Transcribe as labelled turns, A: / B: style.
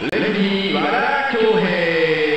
A: レディー和田恭平